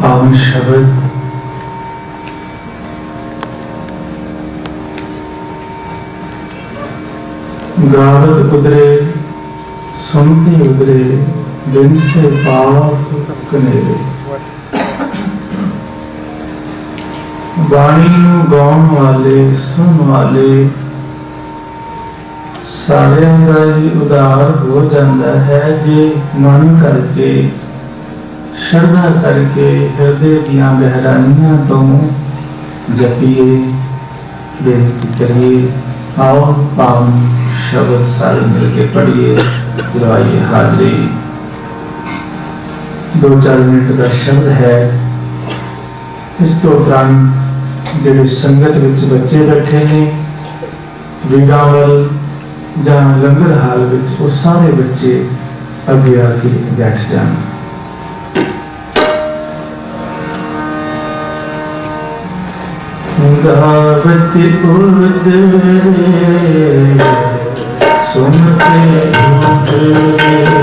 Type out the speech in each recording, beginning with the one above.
ਪਾਵਨ ਸ਼ਬਦ ਗਾਵਤ ਉਦਰੇ ਸੁਣਤੀ ਉਦਰੇ ਦਿਨ ਸੇ ਪਾਪ ਕਨੇਰੇ ਬਾਣੀ ਨੂੰ ਗਾਉਣ ਵਾਲੇ ਸੁਣ ਵਾਲੇ ਸਾਰਿਆਂ ਦਾ ਹੀ ਉਦਾਰ ਹੋ ਜਾਂਦਾ ਹੈ ਜੇ ਮਨ ਕਰਕੇ ਸ਼ਰਧਾ ਕਰਕੇ ਹਿਰਦੇ ਦੀਆਂ ਗਹਿਰਾਈਆਂ ਤੋਂ ਜਪੀਏ ਬੇਨਤੀ ਕਰੀਏ ਆਓ ਪਾਵਨ ਸ਼ਬਦ ਸਾਰੇ ਮਿਲ ਕੇ ਪੜ੍ਹੀਏ ਦਿਵਾਈਏ ਹਾਜ਼ਰੀ ਦੋ ਚਾਰ ਮਿੰਟ ਦਾ ਸ਼ਬਦ ਹੈ ਇਸ ਤੋਂ ਉਪਰੰਤ ਜਿਹੜੇ ਸੰਗਤ ਵਿੱਚ ਬੱਚੇ ਬੈਠੇ ਨੇ ਵਿਗਾ ਵੱਲ ਜਾਂ ਲੰਗਰ ਹਾਲ ਵਿੱਚ ਉਹ ਸਾਰੇ ਬੱਚੇ ਅੱਗੇ ਆ ਕੇ ਬੈਠ ਜਾਣ गावत उदरे सुनते उदरे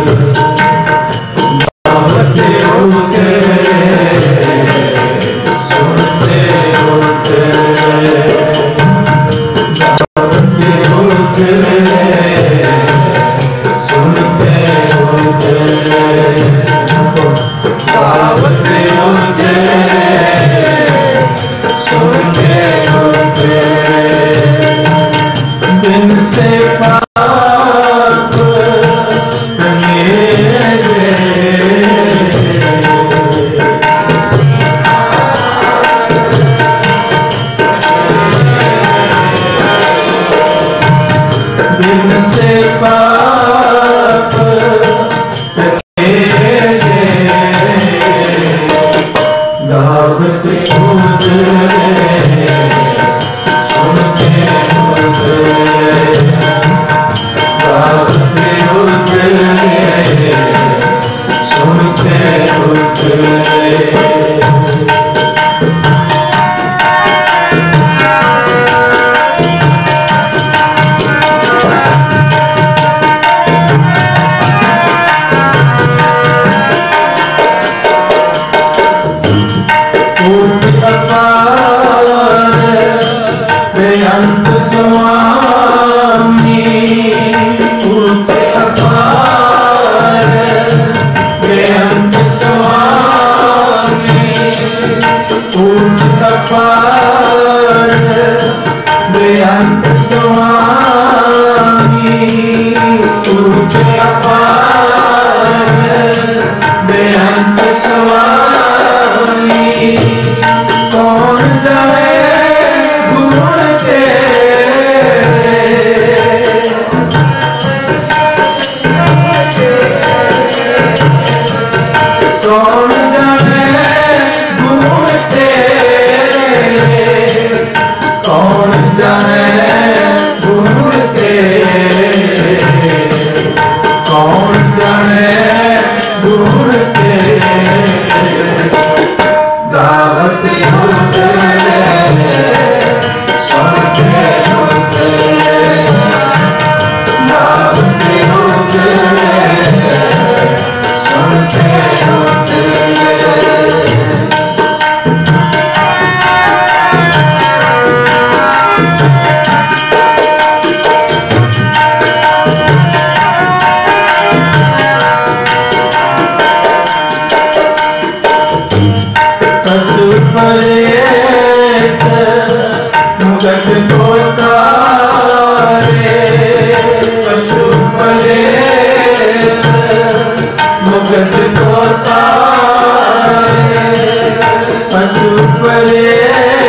पशु परे।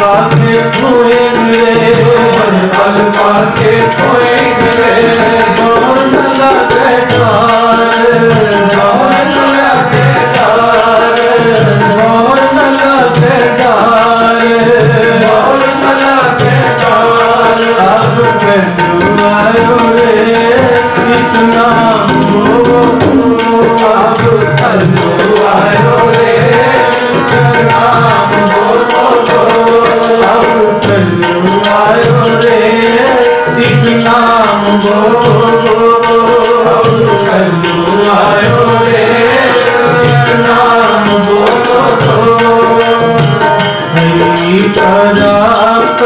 पाते खोए गए पल पल पाते खोए गए कौन लगा बैठा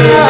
Yeah.